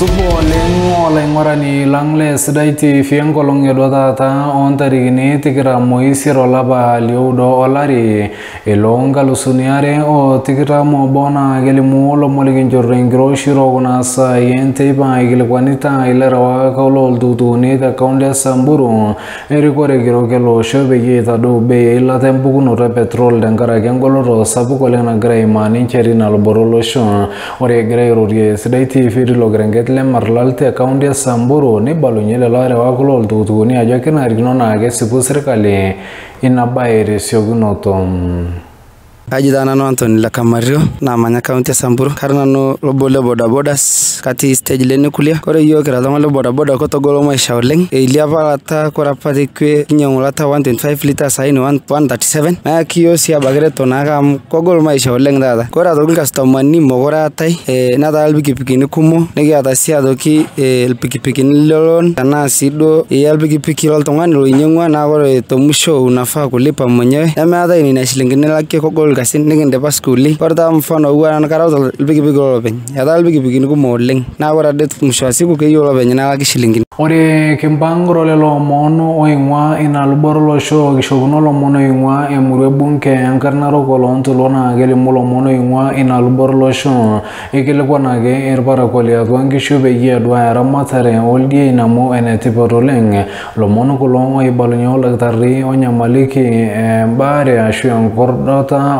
如果连我 lang le sidai tv enkolong edo taata oontarikini tikitam oisiet olapa lioudo olari ilo nkalusuni are o tikitam obo naa kelimu lomon likinchorito enkiroshi tookuna saai enteipa aikilikuanita ilarewak looltukutukuni te kaunti e samburu erikore kitok ele osho peyie eitadou bei eilata empukunoto e petrol tenkaraki engoloto sapuk oleng nagira aimaa ninche tina luboto olosho ore egira airorie sidai tv tilo kerenket le marlal te kaunti e samburu neibalunye lelo arewak loltukutukuni ajo kenarikino naa kesipu sirkali ina baye tesiokinoto Kaji taa no Anthony Lekamario naamanya kaunti county Samburu. Kara nanu lobo le bodabodas kati stage le kulia. Kore yiok kira le bodaboda kotogolo maisha oleng. Eilepa lata kore apa kwe kinyang'u lata 125 liters sahi ni 137 naa kiyo sii bagere tonaga kogol maisha oleng taata kore aitoki nkastomani mokure eetae e, netaa ilpikipikini kumok nikiata sii aitoki eh, ilpikipikini lolon tenaa sii duo iya ilpikipiki loltung'ani loinyang'ua naa kore te musho unafaa kulipa mwenyewe. Nemeetae nena shilingini ko kogol irkasin nikindipa skuuli kore taa mfano owuan nanu karauta ilpikipiki lolopeny etaa ilpikipikini kumok oleng naa ore ade musho wa siku keyieu olopeny nelaki shilingini ore kimpangoro lelo omon oing'ua ina luboto olosho kishokino lomon oing'ua emurua ebunke enkarna narok oloontoluo naa kelimu lomon oing'ua ina luboto olosho ikilikuanaki irparakuo liatua nkishu peyie eduaya eramatare oldiein amu enetipat oleng lomon kulo oibalunye oldakitari onyamaliki embaare ashu enkordota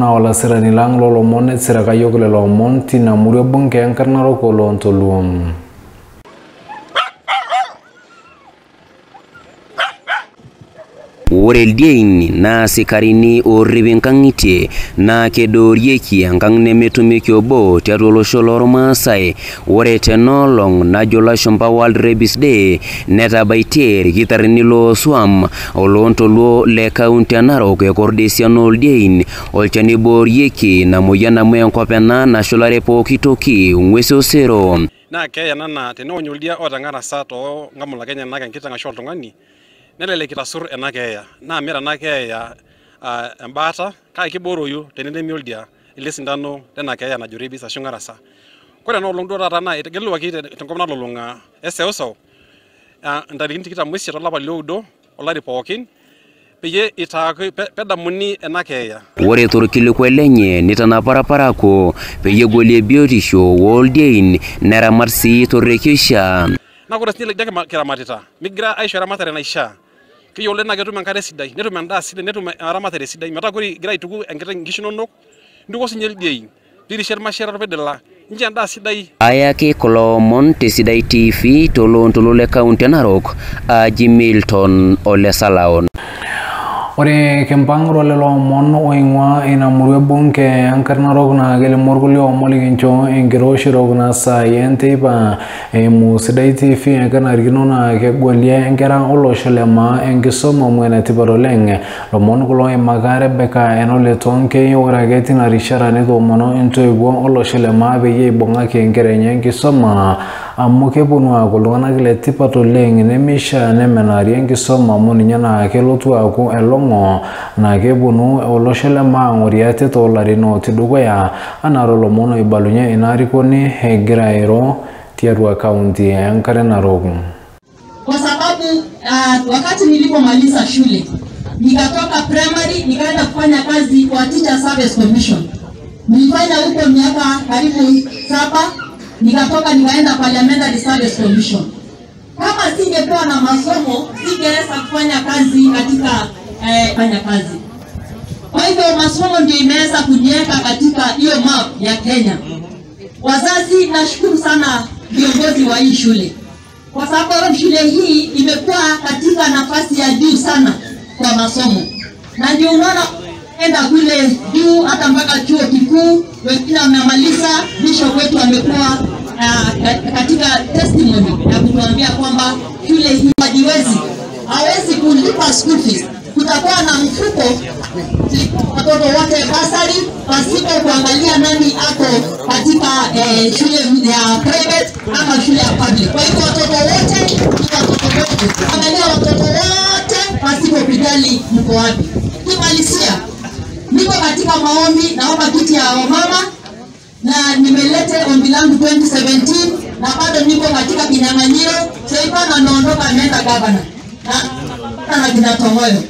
naa olasirani lang lolomon netsiraka yiok lelo ebunke enkarna narok Ore na sikarini oorrip inkang'itie naa kedoorieki enkang nemetumieki obo tiatua olosho lormaasai. Ore tenaolong najo lashumpa World Rabies Day netabaitie irkitarrini loosuam oloontoluo le kaunti e Narok ekordi esiana oldiein olchani oiboorieki ina moyian amu enkop ena nashulare pooki toki ng'uesi osero. naa keya ena naa teneony oldia otang'arasa too nkamulak enyenak enkiteng ashu oltung'ani nelelek itasur ena keeya naa meeta ena keeya uh, embaata kake kibooroyu tenenemi oldia ele sindano lena keeya najo rabies ashu ng'arasa kore ena olong duo taata naa etegeluaki te- tenkop nalulung'a eseuseu uh, ntarikini tikitam oisiet olapa lioudo olari pookin peyie itaaki pe- pedamuni ena keeya Ore torkilikuai lenye nitanapa irparakuo peyie egolie biotisho wooldiein neramat sii torrekisha. naa kore sinye lidia kiramatita migira aisho eramatare naishaa kiyiolo naa ketum enkare sidai netum endaa sidai netum eramatare sidai. Metaa kore igira aituku enkiteng nkishu inonok ntukuo sinye ildiein pirishe irmasher orpidila ncho endaa sidai. Ayaki kulo omon te Sidai TV toloontoluo le kaunti e Narok aji Milton Ole Salaon. Ore kimpangoro lelo omon oing'ua ina murua ebunke enkarna narok naa kelimu irkulie omon likincho enkiroshi tookuna saai enteipa eimu sidai tv ekenarikino naa kegolie nkera olosho le maa enkisuma amu enetipat oleng. Lomon kulo oimaka Rebecca enole tonkei ore ake tina rishata netoomono intoiwuo olosho le maa peyie eibung'aki inkera enye enkisuma amu keponu aaku iltung'anak letipat oleng nemeishaa nemenari enkisoma amu ninye naa kelotu aaku elong'o. Naa keponu olosho le maa aing'orie ate toolarin otii dukuya anaa tolomon oibalunye ina arikoni egira airo tiatua kaunti enkare narok kwa sababu uh, wakati nilipomaliza shule nikatoka primary nikaenda kufanya kazi kwa Teacher Service Commission. Nilifanya huko miaka karibu saba, nikatoka nikaenda kwa Parliamentary Service Commission. Kama singepewa na masomo singeweza kufanya kazi katika eh, fanya kazi. Kwa hivyo masomo ndio imeweza kuniweka katika hiyo map ya Kenya. Wazazi, nashukuru sana viongozi wa hii shule kwa sababu shule hii imekuwa katika nafasi ya juu sana kwa masomo, na ndio unaona enda kule juu hata mpaka chuo kikuu, wengine wamemaliza, bishop wetu amekuwa katika testimony na kutuambia kwamba shule hii hajiwezi hawezi kulipa school fees. Kutakuwa na mfuko watoto wote basari pasipo kuangalia nani ako katika eh, shule ya private ama shule ya public. Kwa hivyo watoto wote ni watoto angalia watoto wote pasipo kujali mko wapi. Kimalizia, niko katika maombi, naomba kiti ya wamama na nimelete ombi langu 2017 na bado niko katika kinyang'anyiro. Seipana anaondoka ameenda gavana na na Kinatomoyo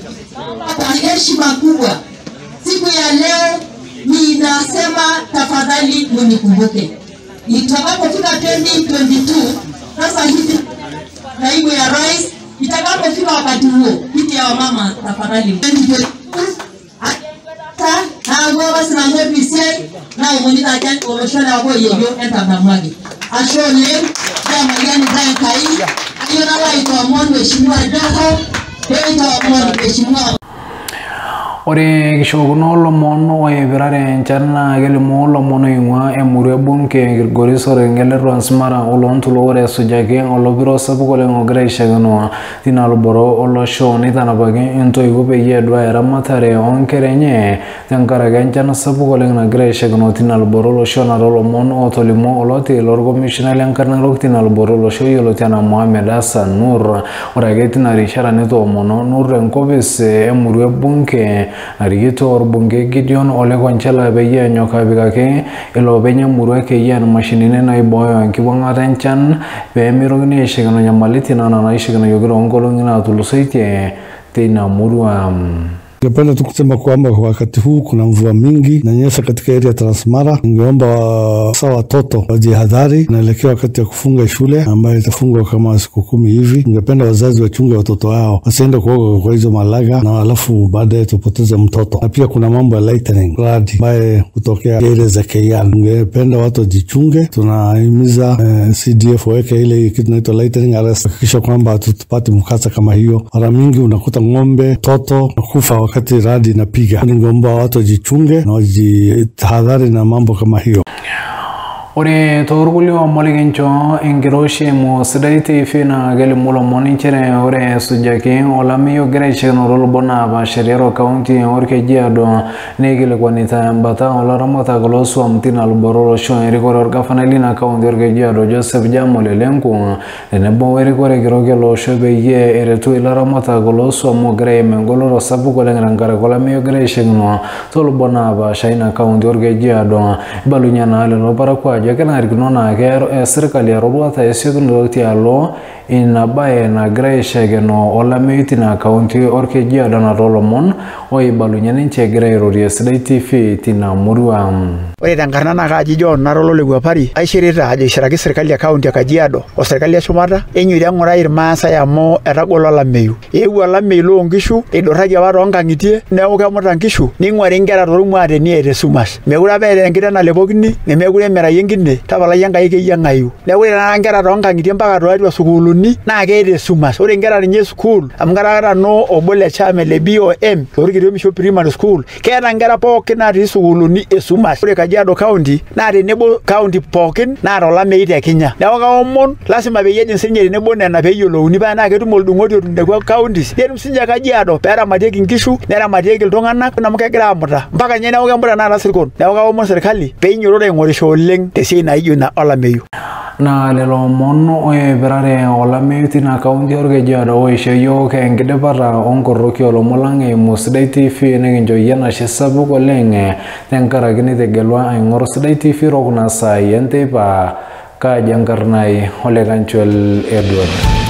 kwa heshima kubwa siku ya leo ninasema tafadhali munikumbuke itakapofika 2022 sasa hivi naibu ya rais itakapofika wakati huo kiti ya wamama tafadhali. 2022 naago basinango naye mwenye ajani oroshana wabo yeyo enta namwagi ashone ya mwagani zaya kai ayo na waito amonu mheshimiwa Doho Beita amonu mheshimiwa ore kishookuno lomon oipirare enchan naa kelimu lomon oing'ua emurua ebunke kilgoris orkerenket le transmara oloontoluo ore esujaki olopiro sapuk oleng ogira luboro olosho. Neitanapaki intoiwuo peyie eduaya eramatare oonkera enye. Tenkaraki enchan sapuk oleng nagira aishakino tina luboro olosho nara lomon otolimuo oloti lorkomishonai lenkarna narok tina olosho yioloti enaa Mohamed Hassan Nur ore ake tina rishata nitoomono Nur enkopis emurua ebunke narikito orbungei Gideon Ole Konchela peyie enyok apikaki ilopeny emurua KN mashinini naibooyo enkiwuang'ata enchan pee meitokini aishikino nyamalitin enaa naishakinoyioki toonkolong'i naatulusoitie teina murua. Ningependa tu kusema kwamba kwa wakati huu kuna mvua mingi inanyesha katika area Transmara. Ningeomba sa watoto wajihadhari, naelekea wakati ya kufunga shule ambayo itafungwa kama siku kumi hivi. Ningependa wazazi wachunge watoto wao wasiende kuoga kwa hizo malaga na alafu baadaye tupoteze mtoto. Na pia kuna mambo ya lightning radi ambaye hutokea area za KN. Ningependa watu wajichunge. Tunahimiza eh, CDF waweke ile kitu inaitwa lightning arrest, hakikisha kwamba hatupati mkasa kama hiyo. Mara mingi unakuta ng'ombe toto nakufa wakati radi inapiga. Ningeomba watu wajichunge na wajitahadhari na mambo kama hiyo. Ore toorkulie omon likincho enkiroshi eimu sidai tv naa kelimu lomon nchere ore esujaki olameyu ogira aishakino toolubot naapaasha tiatua kaunti orkejiado neikilikuanita embata olaramatak loosuam tina luboto olosho erikore orgafanai lina kaunti orkejiado Joseph Jamole Lenku tenebo werikore kitok ele osho peyie eretu ilaramatak loosuam ogira aimaa engoloto sapuk oleng tenkaraki olameyu ogira aishikino toolubot naapaasha ina kaunti orkejiado. Ibalunye naa lelo parakuo ajo kenarikino naa keya sirkali eroruata esiokinoto tialo ina baye nagira aishakino olameyu tina kaunti orkejiado lomon oibalunye ninche egira airorie sidai tv tina murua ore tenkarna naa kaaji John Narolo Lewuapari aishirita ajo ishiraki serkali e kaunti e Kajiado o serkali eshumata enyuitie eng'urai irmaasai amu etagolo olameyu eewuo olameyu loonkishu eidurraki apa toonkang'itie neeku kemuta nkishu ning'uari nkera tormuateni eeta esumash mekure apa eeta enkiteng nalepokini nemekure emirayu enkine tapalai enkai keyiang'ayu neeku ore tenakata nkera toonkang'itie mpaka tiatua sukuuluni naa keeta esumash. Ore nkera ninye sukuul amu katakata no obo le chama le BOM torkiriomisho primary school keeta nkera pookin natii sukuuluni esumash. Ore Kajiado County naa tenebo county pookin naata olameyu te Kenya. Neeku kaomon lasima peyie ejing sinye tenebo nena peeyiolouni paa naa ketum oldung'oti otum nekua counties. Netum sinye Kajiado peeramatieki nkishu neramatieki iltung'anak amu kegira amuta. Mpaka ninye neeku kemuta naata sirkon. Neeku kaomon serkali peinyororo aing'orisho oleng tesiai naijo ina olameyu. Naa lelo omon oipirare olameyu tina kaunti orkejuado oisho yiok enkidipata onkoroki olomon lang eimu sidai tv nikincho yie enashe sapuk oleng tenkaraki nitegelua aing'or sidai tv rok na saai enteipa kaaji enkarnai ai Ole Edward